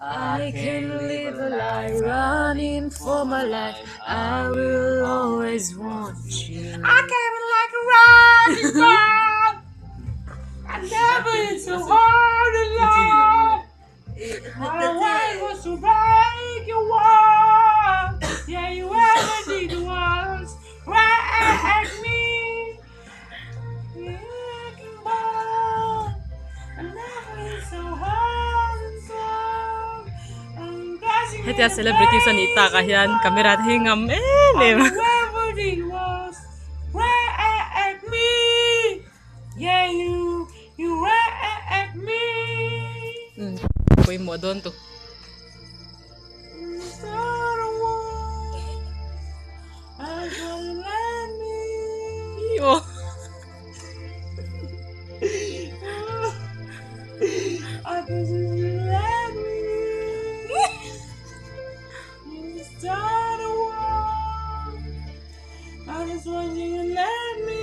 I can live a life running for my life. I will always want you. I came in like a rising sun. I never been so hard in love. My life was to break your wall. Yeah, you Hetiya celebrity Sanita kahian kamera hingam eh name. Everybody was right at, at me. Yeah you you right at, me. Hmm. Koi mo don tu. Oh. I Not a war. I just want you to let me.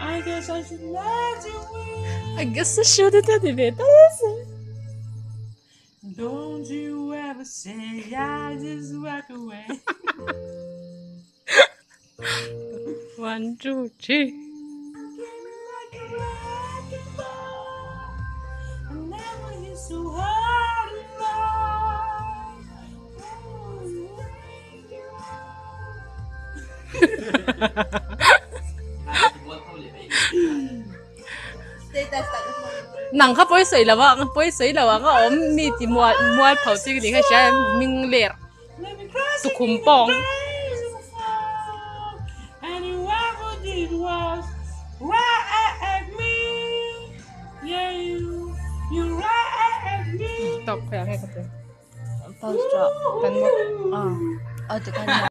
I guess I should let you in. I guess I should have done it. Don't you ever say I just walk away. One, two, three. like a wrecking ball. I never hit so hard nang ka poi sei lawa ang poi sei lawa nga om mi ti mo mo phau ti ni kha sha ming ler tu khum pong and what who did was right at me yeah you you right at me top kha kha pause drop tan mo ah เอาจากกัน